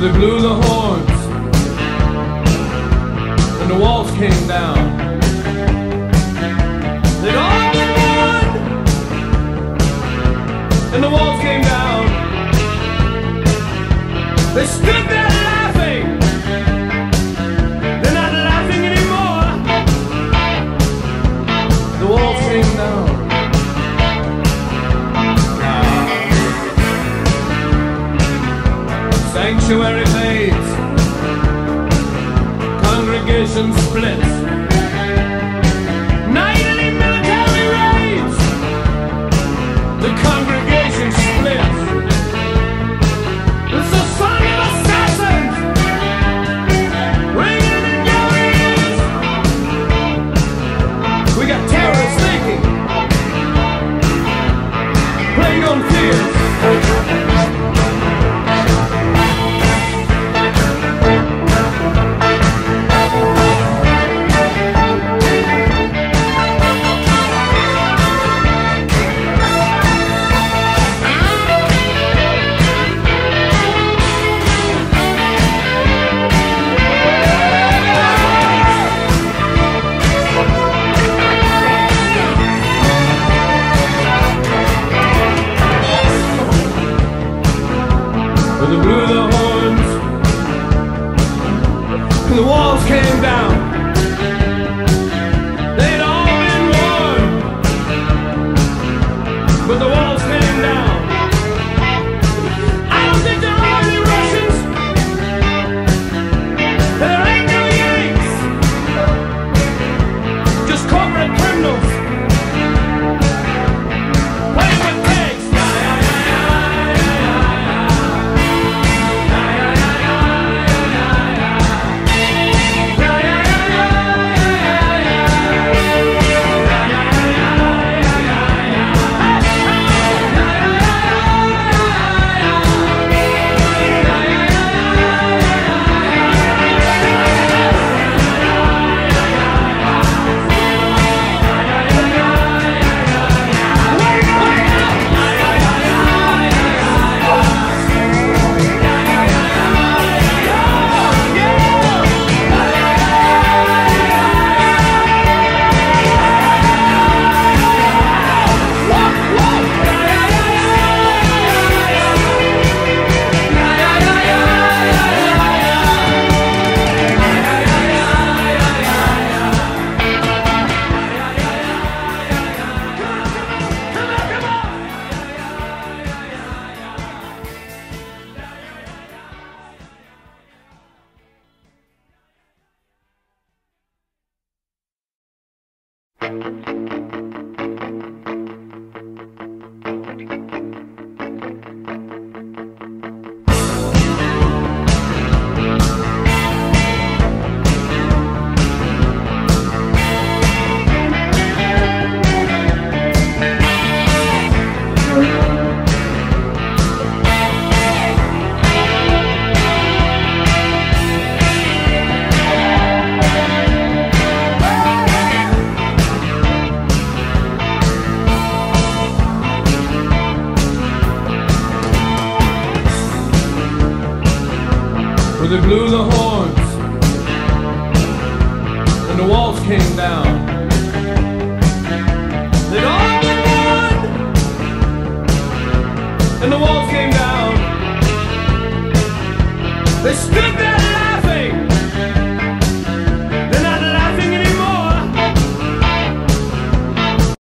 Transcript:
When they blew the horns and the walls came down. They'd all been won and the walls came down. They stood there congregation splits. They blew the horns and the walls came down. they blew the horns and the walls came down. They'd all been won and the walls came down. They stood there